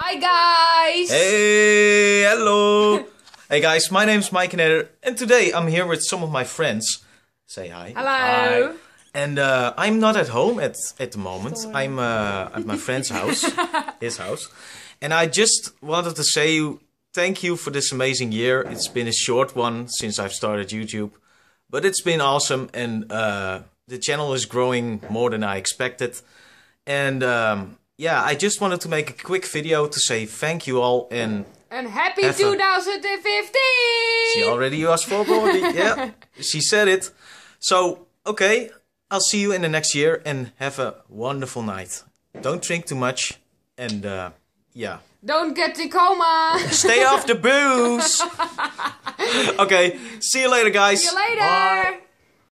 Hi guys! Hey, hello. hey guys, my name's Mike Eder, and today I'm here with some of my friends. Say hi. Hello! Hi. And uh, I'm not at home at at the moment. I'm uh, at my friend's house, his house, and I just wanted to say you thank you for this amazing year. It's been a short one since I've started YouTube, but it's been awesome, and uh, the channel is growing more than I expected. And um, yeah, I just wanted to make a quick video to say thank you all and And happy Have a- 2015! she already was for Brody. Yeah, she said it. So, okay, I'll see you in the next year and have a wonderful night. Don't drink too much and uh, yeah. Don't get the coma! Stay off the booze. okay, see you later, guys. See you later! Bye.